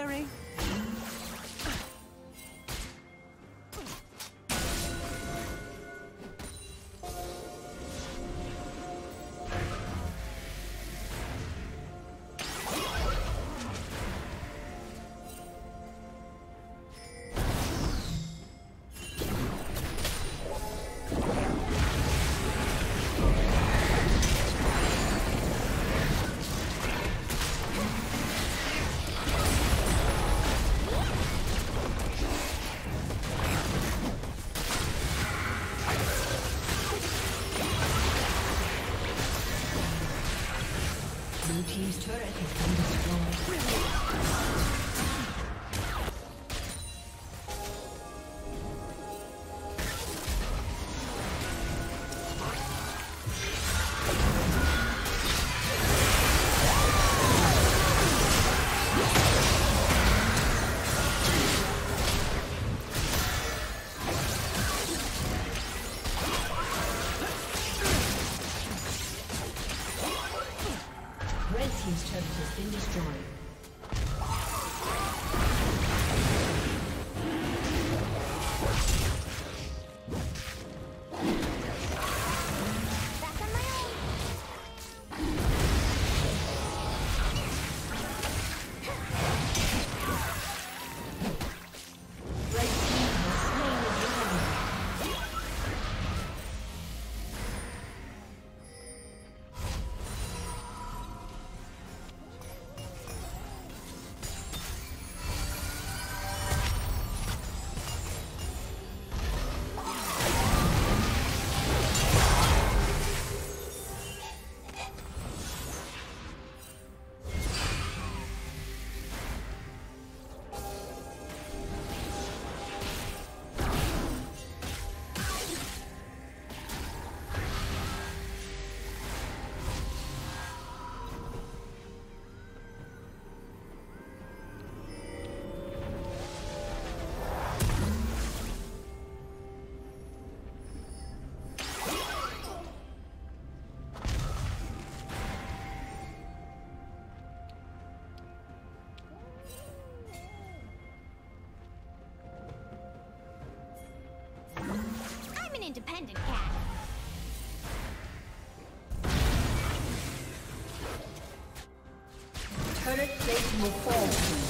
Exemplary. Independent cat. Turret plate will fall